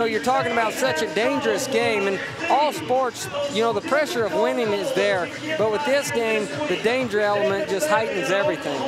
know, you're talking about such a dangerous game, and all sports, you know, the pressure of winning is there. But with this game, the danger element just heightens everything.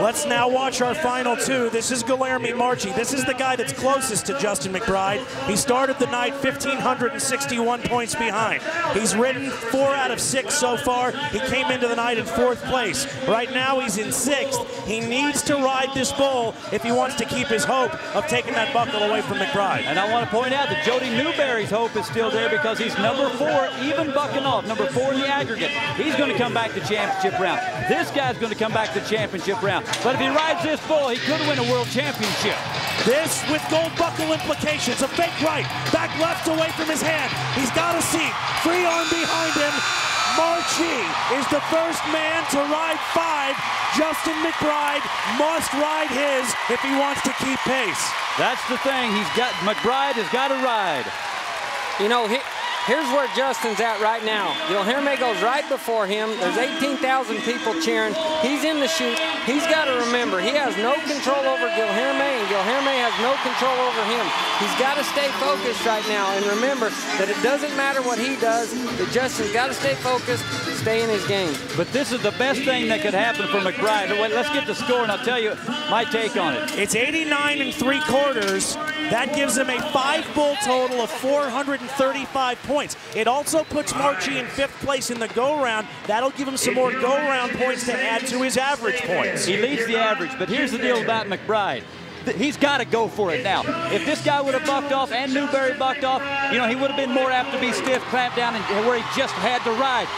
Let's now watch our final two. This is Guilherme Marchi. This is the guy that's closest to Justin McBride. He started the night 1,561 points behind. He's ridden four out of six so far. He came into the night in fourth place. Right now, he's in sixth. He needs to ride this bull if he wants to keep his hope of taking that buckle away from McBride. And I want to point out that Jody Newberry's hope is still there because he's number four, even bucking off, number four in the aggregate. He's going to come back to championship round. This guy's going to come back to championship round. But if he rides this bull, he could win a world championship. This with gold buckle implications. A fake right, back left away from his hand. He's got a seat. Free arm behind him. Marchi is the first man to ride five. Justin McBride must ride his if he wants to keep pace. That's the thing. He's got McBride has got to ride. You know, he, here's where Justin's at right now. Guilherme goes right before him. There's 18,000 people cheering. He's in the chute. He's got to remember, he has no control over Guilherme, and Guilherme has no control over him. He's got to stay focused right now, and remember that it doesn't matter what he does, that Justin's got to stay focused, stay in his game. But this is the best thing that could happen for McBride. Let's get the score, and I'll tell you my take on it. It's 89 and three quarters. That gives him a five bull total of 435 points. It also puts Marchi in fifth place in the go round. That'll give him some more go round points to add to his average points. He leads the average, but here's the deal about McBride he's got to go for it now. If this guy would have bucked off and Newberry bucked off, you know, he would have been more apt to be stiff, clamped down, and where he just had to ride.